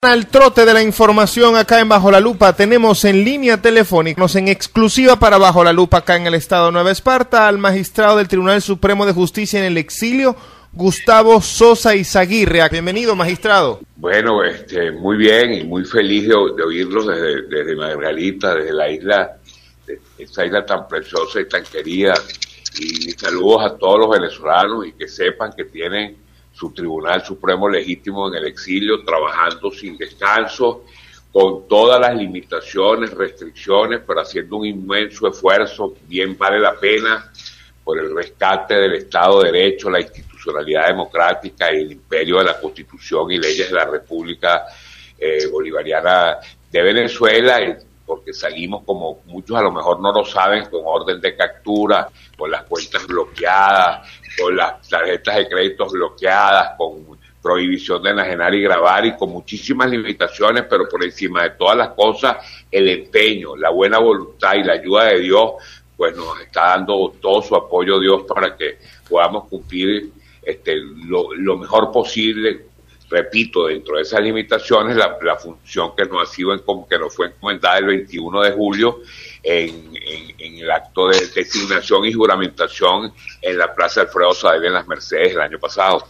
Al trote de la información acá en Bajo la Lupa tenemos en línea telefónica, en exclusiva para Bajo la Lupa acá en el estado Nueva Esparta al magistrado del Tribunal Supremo de Justicia en el exilio, Gustavo Sosa Izaguirre. Bienvenido, magistrado. Bueno, este, muy bien y muy feliz de, oírlos desde, desde, Margarita, desde la isla, de esta isla tan preciosa y tan querida. Y saludos a todos los venezolanos y que sepan que tienen su Tribunal Supremo Legítimo en el exilio, trabajando sin descanso, con todas las limitaciones, restricciones, pero haciendo un inmenso esfuerzo, bien vale la pena, por el rescate del Estado de Derecho, la institucionalidad democrática y el imperio de la Constitución y leyes de la República eh, Bolivariana de Venezuela, porque salimos, como muchos a lo mejor no lo saben, con orden de captura, con las cuentas bloqueadas, con las tarjetas de créditos bloqueadas, con prohibición de enajenar y grabar y con muchísimas limitaciones, pero por encima de todas las cosas, el empeño, la buena voluntad y la ayuda de Dios, pues nos está dando todo su apoyo Dios para que podamos cumplir este, lo, mejor posible, repito, dentro de esas limitaciones, la, función que nos ha sido que nos fue encomendada el 21 de julio en, el acto de designación y juramentación en la Plaza Alfredo Sadel en las Mercedes el año pasado.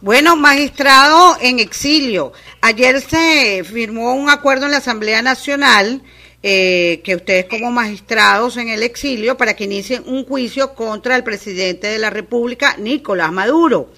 Bueno, magistrado en exilio, ayer se firmó un acuerdo en la Asamblea Nacional eh, que ustedes como magistrados en el exilio para que inicien un juicio contra el presidente de la República, Nicolás Maduro.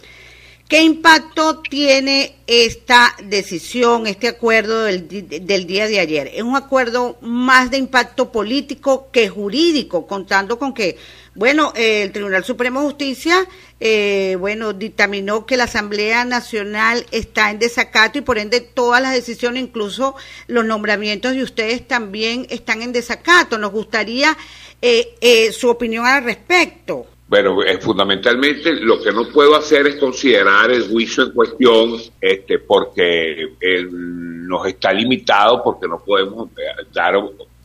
¿Qué impacto tiene esta decisión, este acuerdo del, día de ayer? Es un acuerdo más de impacto político que jurídico, contando con que, bueno, el Tribunal Supremo de Justicia, eh, bueno, dictaminó que la Asamblea Nacional está en desacato y por ende todas las decisiones, incluso los nombramientos de ustedes también están en desacato. Nos gustaría eh, eh, su opinión al respecto. Bueno, eh, fundamentalmente lo que no puedo hacer es considerar el juicio en cuestión, este, porque nos está limitado, porque no podemos eh, dar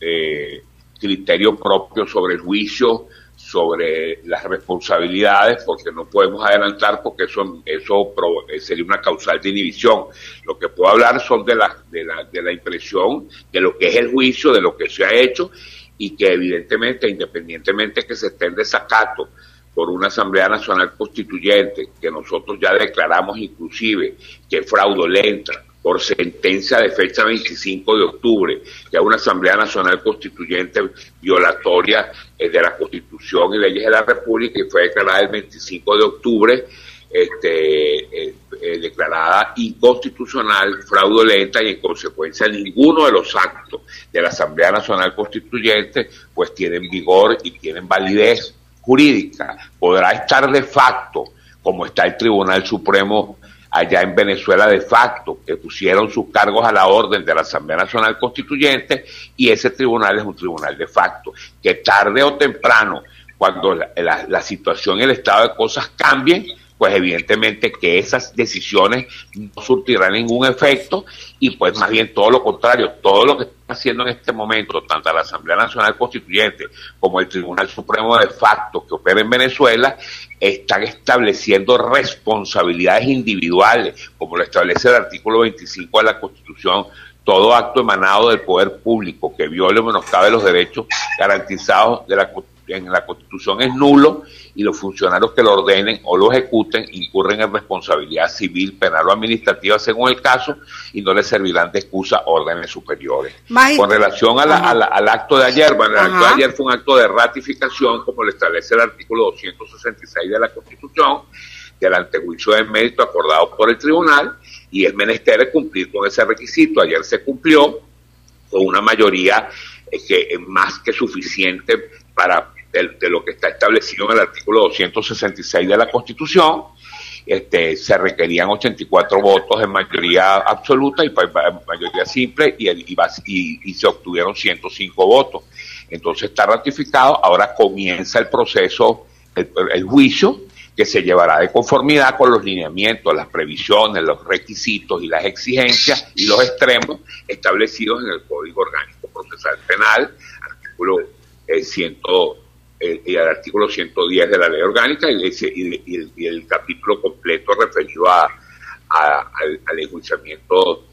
eh, criterio propio sobre el juicio, sobre las responsabilidades, porque no podemos adelantar, porque eso, eso sería una causal de inhibición. Lo que puedo hablar son de la, de la, de la impresión de lo que es el juicio, de lo que se ha hecho, y que evidentemente, independientemente que se esté en desacato, por una Asamblea Nacional Constituyente, que nosotros ya declaramos inclusive que fraudulenta, por sentencia de fecha 25 de octubre, que es una Asamblea Nacional Constituyente violatoria eh, de la Constitución y leyes de la República y fue declarada el 25 de octubre, este, eh, eh, declarada inconstitucional, fraudulenta y en consecuencia ninguno de los actos de la Asamblea Nacional Constituyente pues tienen vigor y tienen validez jurídica podrá estar de facto, como está el Tribunal Supremo allá en Venezuela de facto, que pusieron sus cargos a la orden de la Asamblea Nacional Constituyente, y ese tribunal es un tribunal de facto, que tarde o temprano, cuando la, la situación y el estado de cosas cambien, pues evidentemente que esas decisiones no surtirán ningún efecto y pues más bien todo lo contrario, todo lo que está haciendo en este momento, tanto la Asamblea Nacional Constituyente como el Tribunal Supremo de facto que opera en Venezuela, están estableciendo responsabilidades individuales, como lo establece el artículo 25 de la Constitución todo acto emanado del poder público que viole o menoscabe los derechos garantizados de la, en la Constitución es nulo y los funcionarios que lo ordenen o lo ejecuten incurren en responsabilidad civil, penal o administrativa según el caso y no les servirán de excusa órdenes superiores. Con relación al acto de ayer, bueno, el acto de ayer fue un acto de ratificación, como lo establece el artículo 266 de la Constitución, del antejuicio de mérito acordado por el tribunal y es menester cumplir con ese requisito. Ayer se cumplió con una mayoría que es más que suficiente para de, lo que está establecido en el artículo 266 de la Constitución. Este, se requerían 84 votos en mayoría absoluta y mayoría simple y, y, se obtuvieron 105 votos. Entonces está ratificado, ahora comienza el proceso, el, juicio, que se llevará de conformidad con los lineamientos, las previsiones, los requisitos y las exigencias y los extremos establecidos en el Código Orgánico Procesal Penal, artículo eh, 100 y al artículo 110 de la ley orgánica y, el, capítulo completo referido a, al, enjuiciamiento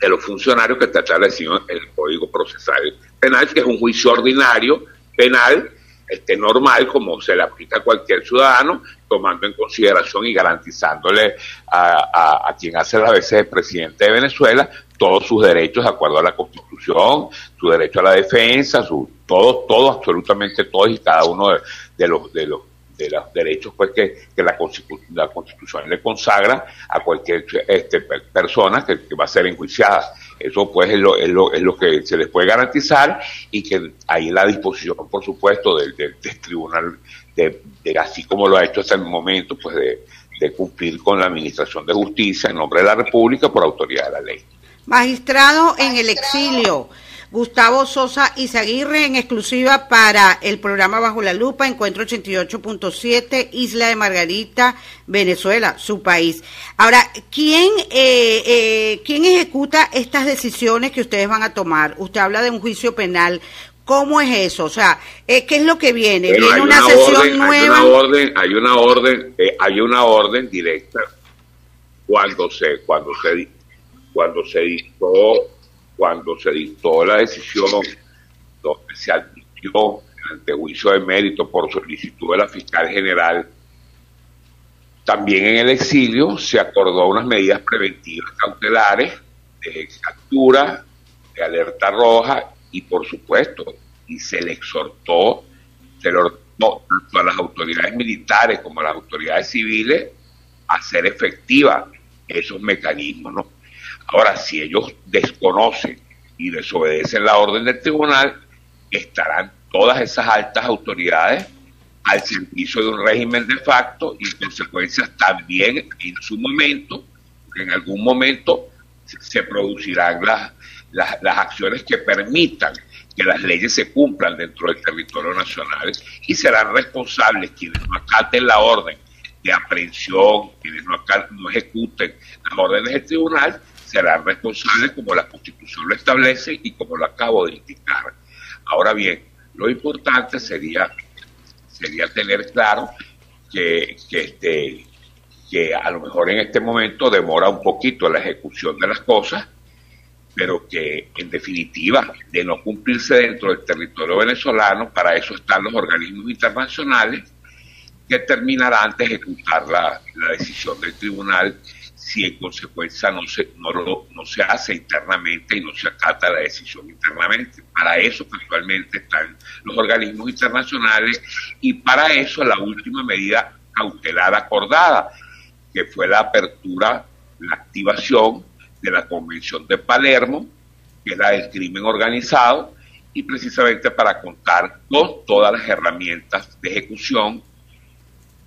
de los funcionarios que está establecido en el Código Procesal Penal, que es un juicio ordinario penal este, normal, como se le aplica a cualquier ciudadano, tomando en consideración y garantizándole a, a, quien hace las veces de presidente de Venezuela todos sus derechos de acuerdo a la Constitución, su derecho a la defensa, su, todos, todos, absolutamente todos y cada uno de, los, de los de los derechos pues que, que la, la, Constitución le consagra a cualquier este, persona que, va a ser enjuiciada. Eso pues es lo, es, lo, es lo que se les puede garantizar y que hay la disposición, por supuesto, del, del, tribunal, de, así como lo ha hecho hasta el momento, pues de, de cumplir con la Administración de Justicia en nombre de la República por autoridad de la ley. Magistrado en el exilio. Gustavo Sosa Izaguirre en exclusiva para el programa Bajo la Lupa, Encuentro 88.7, Isla de Margarita, Venezuela, su país. Ahora, ¿quién, eh, eh, ¿quién ejecuta estas decisiones que ustedes van a tomar? Usted habla de un juicio penal. ¿Cómo es eso? O sea, eh, ¿qué es lo que viene? ¿Viene una, sesión nueva? Hay una orden, hay una orden, eh, hay una orden directa cuando se, cuando se, cuando se dictó cuando se dictó la decisión donde se admitió el antejuicio de mérito por solicitud de la fiscal general, también en el exilio se acordó unas medidas preventivas cautelares de captura, de alerta roja y por supuesto, y se le exhortó, se le ordenó tanto a las autoridades militares como a las autoridades civiles a hacer efectivas esos mecanismos. Ahora, si ellos desconocen y desobedecen la orden del tribunal, estarán todas esas altas autoridades al servicio de un régimen de facto y en consecuencia también en su momento, en algún momento se producirán las, las, las, acciones que permitan que las leyes se cumplan dentro del territorio nacional y serán responsables quienes no acaten la orden de aprehensión, quienes no, no ejecuten las órdenes del tribunal, serán responsables como la Constitución lo establece y como lo acabo de indicar. Ahora bien, lo importante sería, sería tener claro que, que, este, que a lo mejor en este momento demora un poquito la ejecución de las cosas, pero que en definitiva, de no cumplirse dentro del territorio venezolano, para eso están los organismos internacionales que terminarán de ejecutar la, la decisión del tribunal si en consecuencia no se, no, no se hace internamente y no se acata la decisión internamente. Para eso actualmente están los organismos internacionales y para eso la última medida cautelar acordada, que fue la apertura, la activación de la Convención de Palermo, que es la del crimen organizado, y precisamente para contar con todas las herramientas de ejecución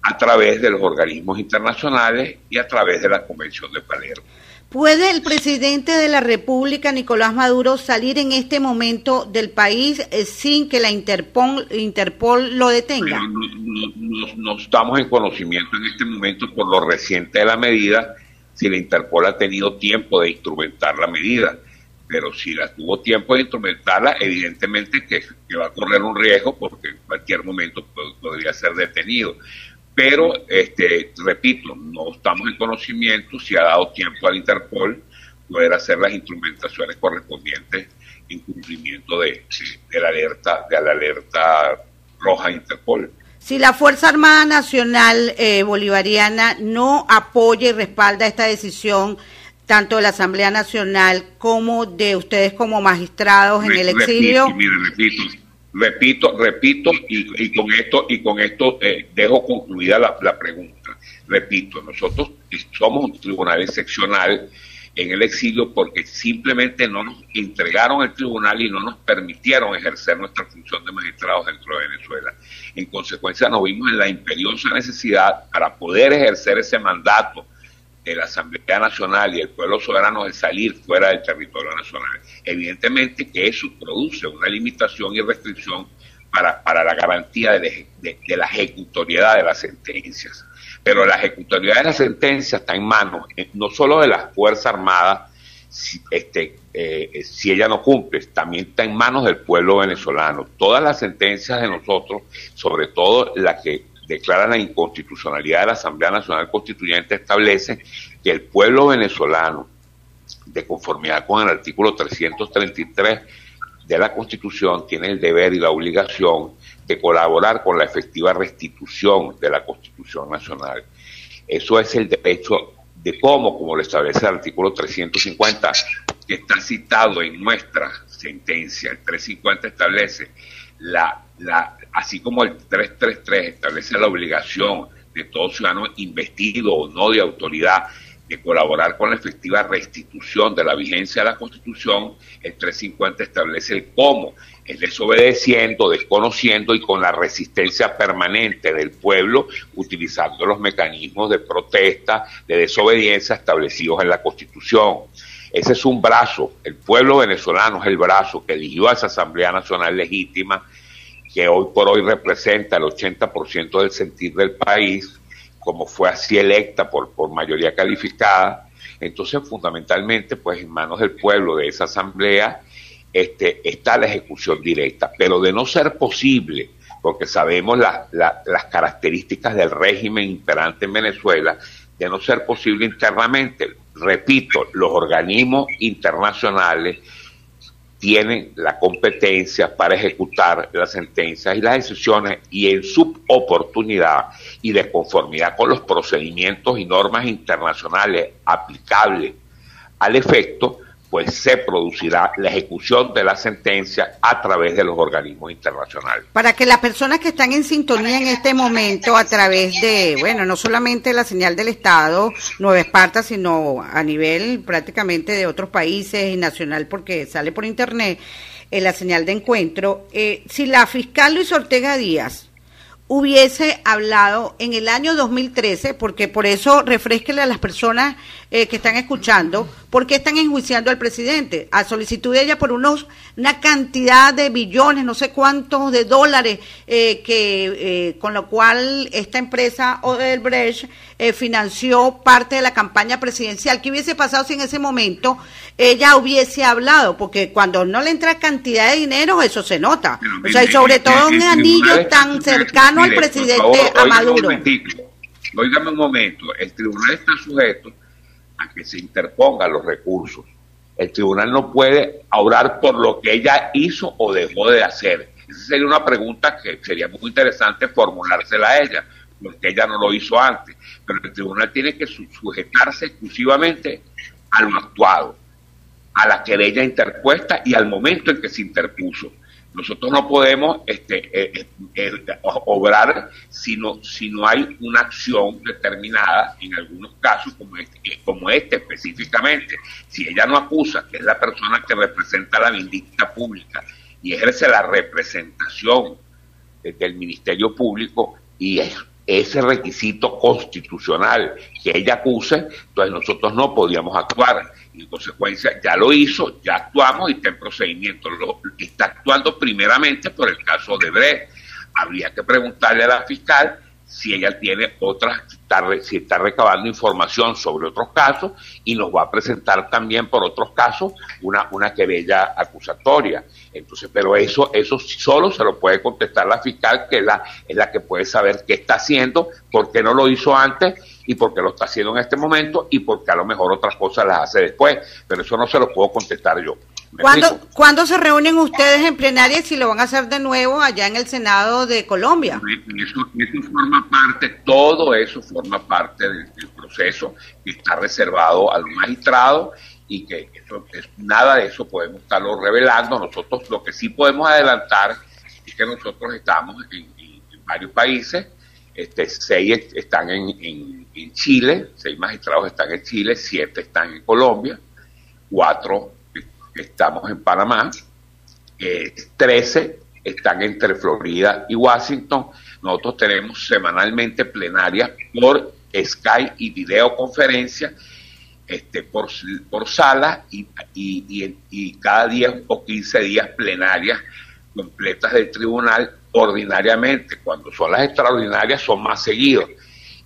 a través de los organismos internacionales y a través de la Convención de Palermo. ¿Puede el presidente de la República, Nicolás Maduro, salir en este momento del país eh, sin que la Interpol, Interpol lo detenga? No, no, estamos en conocimiento en este momento por lo reciente de la medida, si la Interpol ha tenido tiempo de instrumentar la medida. Pero si la tuvo tiempo de instrumentarla, evidentemente que, va a correr un riesgo porque en cualquier momento podría ser detenido pero, este, repito, no estamos en conocimiento si ha dado tiempo al Interpol poder hacer las instrumentaciones correspondientes en cumplimiento de, la alerta, de la alerta roja Interpol. Si la Fuerza Armada Nacional eh, Bolivariana no apoya y respalda esta decisión, tanto de la Asamblea Nacional como de ustedes como magistrados en el exilio. mire, repito, Repito, repito, y, con esto, y con esto eh, dejo concluida la, pregunta. Repito, nosotros somos un tribunal excepcional en el exilio porque simplemente no nos entregaron el tribunal y no nos permitieron ejercer nuestra función de magistrados dentro de Venezuela. En consecuencia, nos vimos en la imperiosa necesidad para poder ejercer ese mandato de la Asamblea Nacional y el pueblo soberano de salir fuera del territorio nacional. Evidentemente que eso produce una limitación y restricción para, para la garantía de, la ejecutoriedad de las sentencias. Pero la ejecutoriedad de las sentencias está en manos eh, no solo de las Fuerzas Armadas, este, eh, si ella no cumple, también está en manos del pueblo venezolano. Todas las sentencias de nosotros, sobre todo las que declara la inconstitucionalidad de la Asamblea Nacional Constituyente establece que el pueblo venezolano de conformidad con el artículo 333 de la Constitución, tiene el deber y la obligación de colaborar con la efectiva restitución de la Constitución Nacional. Eso es el derecho de cómo, como lo establece el artículo 350, que está citado en nuestra sentencia. El 350 establece la, la, así como el 333 establece la obligación de todo ciudadano investido o no de autoridad de colaborar con la efectiva restitución de la vigencia de la Constitución, el 350 establece el cómo, es desobedeciendo, desconociendo y con la resistencia permanente del pueblo, utilizando los mecanismos de protesta, de desobediencia establecidos en la Constitución. Ese es un brazo, el pueblo venezolano es el brazo que eligió a esa Asamblea Nacional Legítima, que hoy por hoy representa el 80% del sentir del país, como fue así electa por, por mayoría calificada. Entonces, fundamentalmente, pues en manos del pueblo de esa asamblea este, está la ejecución directa. Pero de no ser posible, porque sabemos las características del régimen imperante en Venezuela, de no ser posible internamente, repito, los organismos internacionales tienen la competencia para ejecutar las sentencias y las decisiones y en su oportunidad y de conformidad con los procedimientos y normas internacionales aplicables al efecto, pues se producirá la ejecución de la sentencia a través de los organismos internacionales. Para que las personas que están en sintonía en este momento a través de, bueno, no solamente la señal del Estado, Nueva Esparta, sino a nivel prácticamente de otros países y nacional porque sale por internet eh, la señal de encuentro, eh, si la fiscal Luis Ortega Díaz hubiese hablado en el año 2013, porque por eso refresquele a las personas eh, que están escuchando, ¿por qué están enjuiciando al presidente? A solicitud de ella por unos, una cantidad de billones, no sé cuántos de dólares, eh, que eh, con lo cual esta empresa Odebrecht financió parte de la campaña presidencial. ¿Qué hubiese pasado si en ese momento ella hubiese hablado? Porque cuando no le entra cantidad de dinero, eso se nota. o sea, y sobre todo un anillo tan cercano al presidente a Maduro. Oígame un momento, el tribunal está sujeto que se interpongan los recursos. El tribunal no puede orar por lo que ella hizo o dejó de hacer. Esa sería una pregunta que sería muy interesante formulársela a ella, porque ella no lo hizo antes. Pero el tribunal tiene que sujetarse exclusivamente a lo actuado, a la querella interpuesta y al momento en que se interpuso. Nosotros no podemos este, eh, eh, eh, obrar si no, si no hay una acción determinada, en algunos casos como este, como este específicamente. Si ella no acusa, que es la persona que representa la vindicta pública y ejerce la representación del Ministerio Público y es ese requisito constitucional que ella acuse, entonces nosotros no podíamos actuar y en consecuencia ya lo hizo, ya actuamos y está en procedimiento. Lo, está actuando primeramente por el caso de Brecht. Habría que preguntarle a la fiscal si ella tiene otras, si está recabando información sobre otros casos y nos va a presentar también por otros casos una, una querella acusatoria. Entonces, pero eso, eso solo se lo puede contestar la fiscal, que es la, es la que puede saber qué está haciendo, por qué no lo hizo antes y por qué lo está haciendo en este momento y por qué a lo mejor otras cosas las hace después. Pero eso no se lo puedo contestar yo. ¿Cuándo, ¿Cuándo, se reúnen ustedes en plenaria si lo van a hacer de nuevo allá en el Senado de Colombia? Eso, eso forma parte, todo eso forma parte del, proceso que está reservado a los magistrados y que eso, es, nada de eso podemos estarlo revelando. Nosotros lo que sí podemos adelantar es que nosotros estamos en, varios países, este, seis están en, en Chile, seis magistrados están en Chile, siete están en Colombia, cuatro estamos en Panamá, 13 eh, están entre Florida y Washington. Nosotros tenemos semanalmente plenarias por Skype y videoconferencia este, por, por sala y, y, y, cada 10 o 15 días plenarias completas del tribunal ordinariamente. Cuando son las extraordinarias son más seguidos.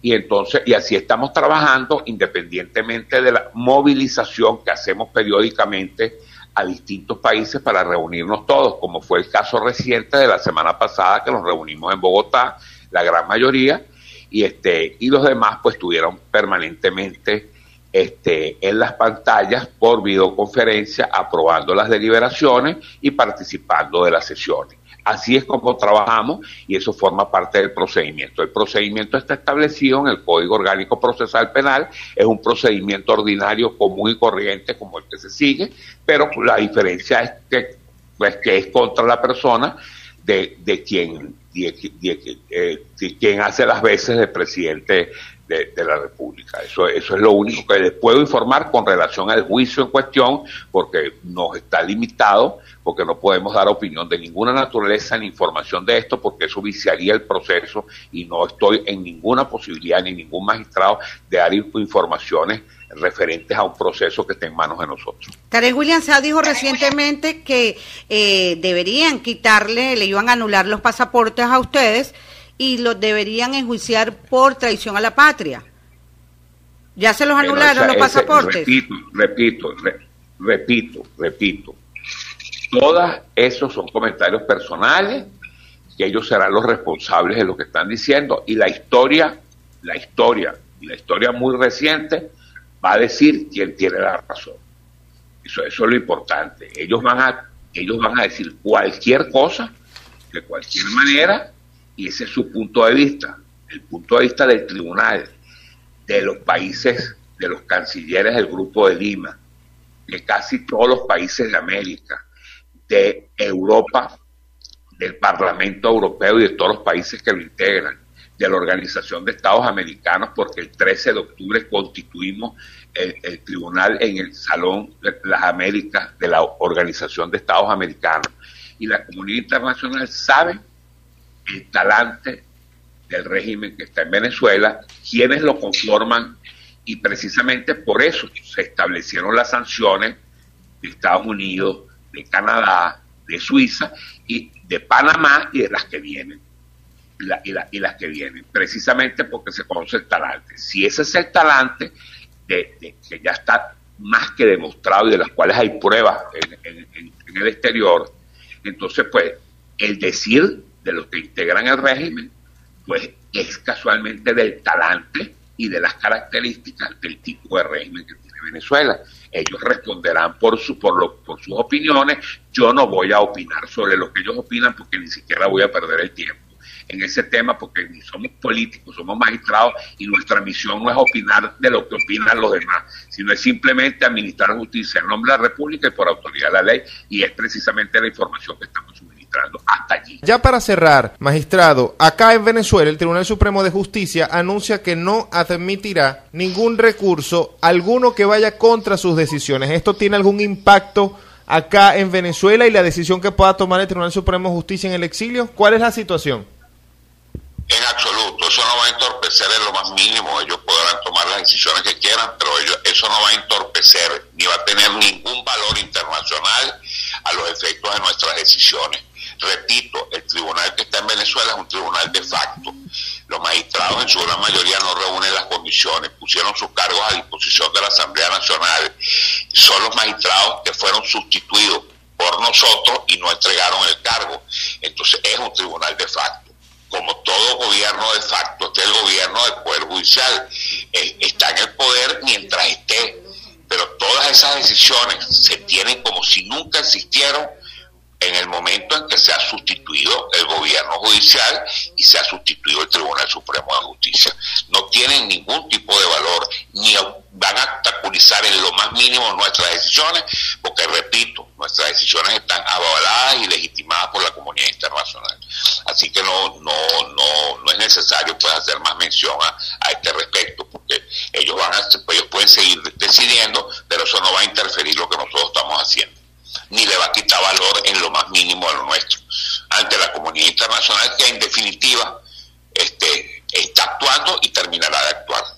Y entonces, y así estamos trabajando independientemente de la movilización que hacemos periódicamente a distintos países para reunirnos todos, como fue el caso reciente de la semana pasada que nos reunimos en Bogotá, la gran mayoría, y este y los demás pues estuvieron permanentemente este, en las pantallas por videoconferencia, aprobando las deliberaciones y participando de las sesiones. Así es como trabajamos y eso forma parte del procedimiento. El procedimiento está establecido en el Código Orgánico Procesal Penal, es un procedimiento ordinario común y corriente como el que se sigue, pero la diferencia es que, pues, es contra la persona de, quien, eh, quien hace las veces de presidente de, la República. Eso, eso es lo único que les puedo informar con relación al juicio en cuestión, porque nos está limitado, porque no podemos dar opinión de ninguna naturaleza ni información de esto, porque eso viciaría el proceso y no estoy en ninguna posibilidad ni ningún magistrado de dar informaciones referentes a un proceso que esté en manos de nosotros. Tarek William Sá dijo recientemente que eh, deberían quitarle, le iban a anular los pasaportes a ustedes y los deberían enjuiciar por traición a la patria. ¿Ya se los anularon los pasaportes? repito, repito, repito, repito. Todos esos son comentarios personales que ellos serán los responsables de lo que están diciendo y la historia, la historia y la historia muy reciente va a decir quién tiene la razón. Eso, eso es lo importante. Ellos van a ellos van a decir cualquier cosa de cualquier manera y ese es su punto de vista, el punto de vista del tribunal, de los países, de los cancilleres del Grupo de Lima, de casi todos los países de América, de Europa, del Parlamento Europeo y de todos los países que lo integran, de la Organización de Estados Americanos, porque el 13 de octubre constituimos el, tribunal en el Salón de las Américas de la Organización de Estados Americanos. Y la comunidad internacional sabe talante del régimen que está en Venezuela, quienes lo conforman y precisamente por eso se establecieron las sanciones de Estados Unidos, de Canadá, de Suiza y de Panamá y de las que vienen. Y, y, las que vienen, precisamente porque se conoce el talante. Si ese es el talante de, que ya está más que demostrado y de las cuales hay pruebas en, en el exterior, entonces pues el decir de los que integran el régimen, pues es casualmente del talante y de las características del tipo de régimen que tiene Venezuela. Ellos responderán por, por, lo, por sus opiniones. Yo no voy a opinar sobre lo que ellos opinan porque ni siquiera voy a perder el tiempo en ese tema porque ni somos políticos, somos magistrados y nuestra misión no es opinar de lo que opinan los demás, sino es simplemente administrar justicia en nombre de la República y por autoridad de la ley y es precisamente la información que estamos suministrando hasta allí. Ya para cerrar, magistrado, acá en Venezuela el Tribunal Supremo de Justicia anuncia que no admitirá ningún recurso alguno que vaya contra sus decisiones. ¿Esto tiene algún impacto? acá en Venezuela y la decisión que pueda tomar el Tribunal Supremo de Justicia en el exilio? ¿Cuál es la situación? En absoluto, eso no va a entorpecer en lo más mínimo. Ellos podrán tomar las decisiones que quieran, pero ellos, eso no va a entorpecer ni va a tener ningún valor internacional a los efectos de nuestras decisiones. Repito, el tribunal que está en Venezuela es un tribunal de facto. Los magistrados en su gran mayoría no reúnen las condiciones, pusieron sus cargos a disposición de la Asamblea Nacional. Son los magistrados que fueron sustituidos por nosotros y no entregaron el cargo. Entonces es un tribunal de facto como todo gobierno de facto, este es el gobierno del Poder Judicial, está en el poder mientras esté, pero todas esas decisiones se tienen como si nunca existieron en el momento en que se ha sustituido el gobierno judicial y se ha sustituido el Tribunal Supremo de Justicia. No tienen ningún tipo de valor, ni van a obstaculizar en lo más mínimo nuestras decisiones, porque repito, nuestras decisiones están avaladas y legitimadas por la comunidad internacional. Así que no, no, no, no es necesario pues, hacer más mención a, a este respecto, porque ellos van a, ellos pueden seguir decidiendo, pero eso no va a interferir lo que nosotros estamos haciendo ni le va a quitar valor en lo más mínimo a lo nuestro. Ante la comunidad internacional que en definitiva este, está actuando y terminará de actuar